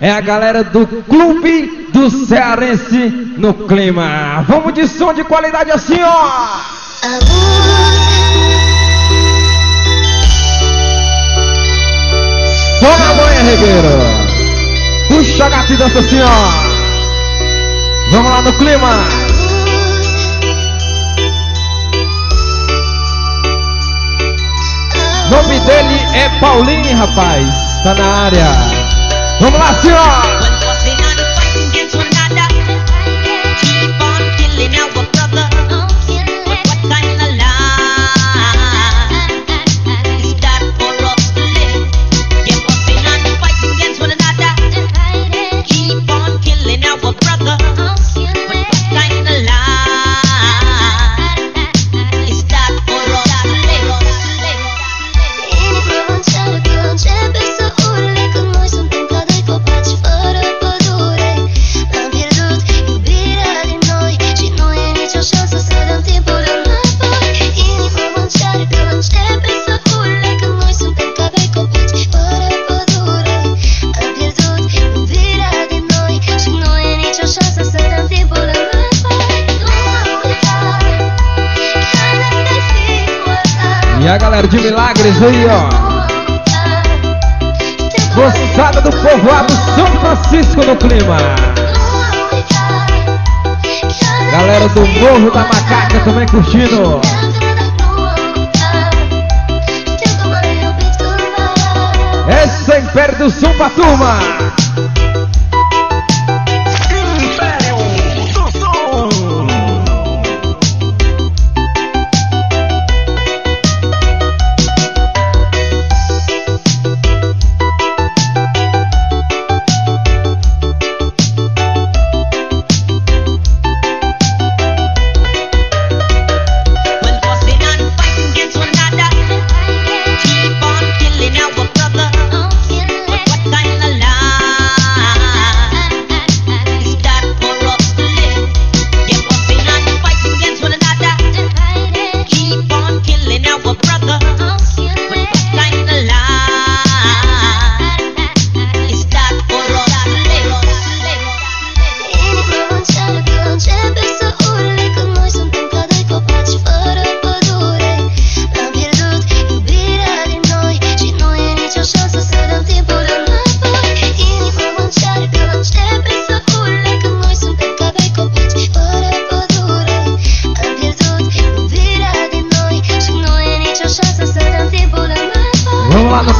É a galera do Clube do Cearense no clima. Vamos de som de qualidade assim, ó. Toma banha, regueiro. Puxa a gata e dança assim, ó. Vamos lá no clima. Nome dele é Paulinho, rapaz. Tá na área. Vamos lá, senhor. E a galera de Milagres aí, ó. Moçada do povoado São Francisco no clima. Galera do Morro da Macaca também curtindo. É Império do Som pra turma.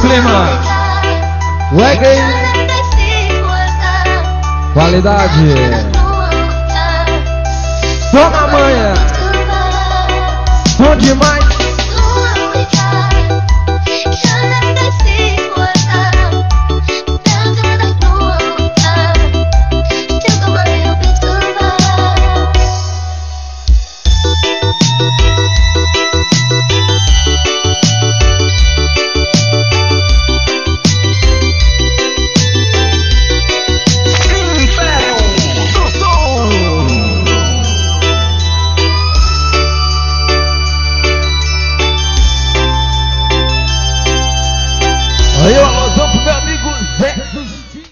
Clima. Reggae. Qualidade. Toma manha. Bom demais.